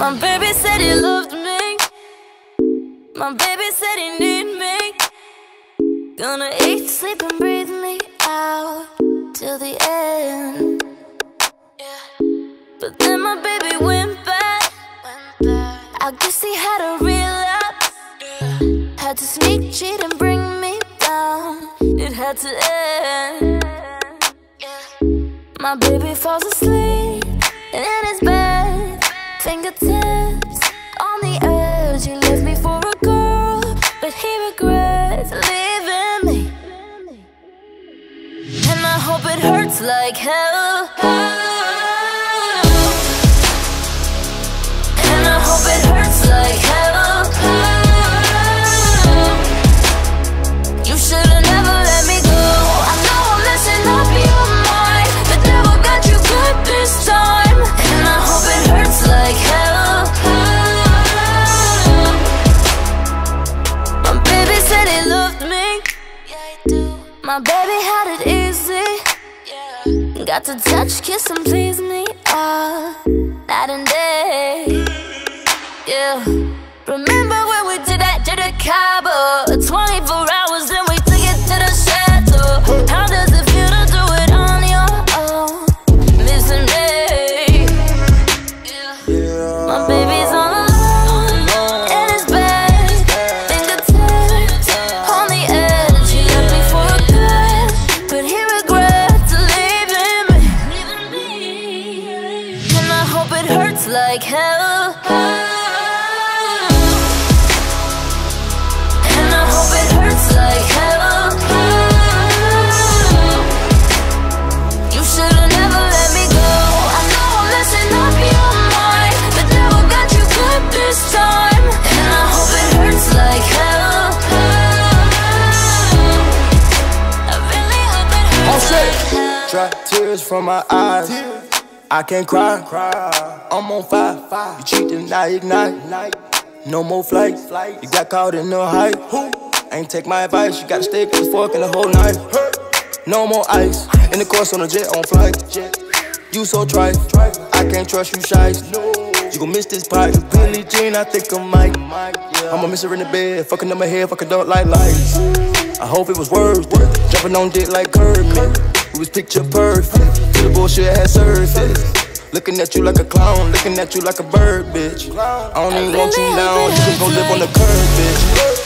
My baby said he loved me. My baby said he need me. Gonna eat, sleep, and breathe me out till the end. Yeah. But then my baby went back. I guess he had a relapse. Had to sneak, cheat, and bring me down. It had to end. My baby falls asleep in his bed, fingertips on the edge. He left me for a girl, but he regrets leaving me. And I hope it hurts like hell. And do. My baby had it easy. Yeah. Got to touch, kiss, and please me. all night and day. Yeah. Remember when we did that to the Cabo? 24 hope it hurts like hell. And I hope it hurts like hell. You should've never let me go. I know I'm messing up your mind. The devil got you good this time. And I hope it hurts like hell. I really hope it hurts Offset. like hell. Dry tears from my eyes. I can't cry. I'm on fire. You cheating, I ignite. No more flights. You got caught in the hype. Ain't take my advice. You gotta to the fork and the whole knife. No more ice. In the course on a jet on flight. You so trite. I can't trust you, shies. You gon' miss this pipe. Billie Jean, I think I might. I'ma miss her in the bed. Fucking up my head, fucking don't like lights. I hope it was worth it. Jumping on dick like Kirby. It was picture perfect. The bullshit had surfaced. Looking at you like a clown, looking at you like a bird, bitch. I don't even want you now. You can go live on the curb, bitch.